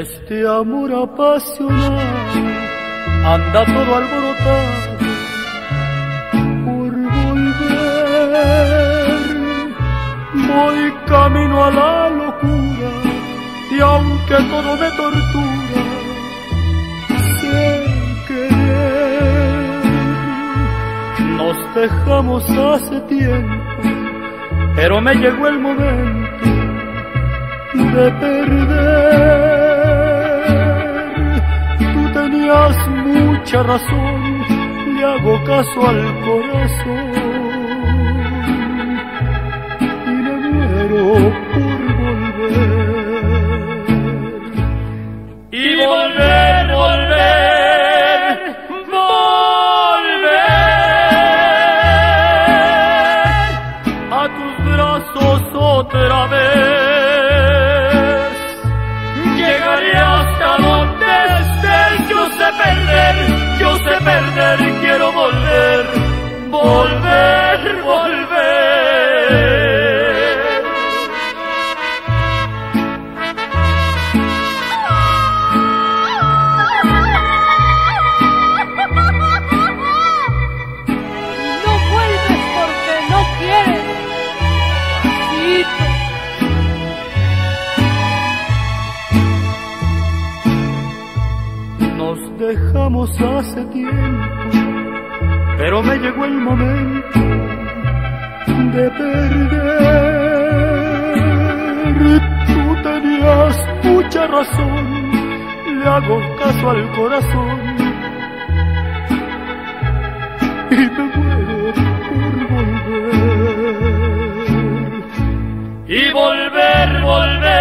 este amor apasionado anda todo alborotado por volver. Voy camino a la locura y aunque todo me tortura, sin querer, nos dejamos hace tiempo, pero me llegó el momento de perder. Mucha razón, le hago caso al corazón y me muero por volver. Y volver, volver, volver a tus brazos otra vez. Dejamos hace tiempo, pero me llegó el momento de perder. Tú tenías mucha razón, le hago caso al corazón y me muero por volver. Y volver, volver.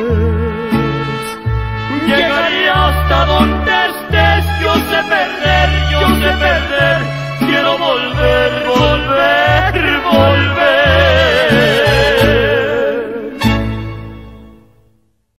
world.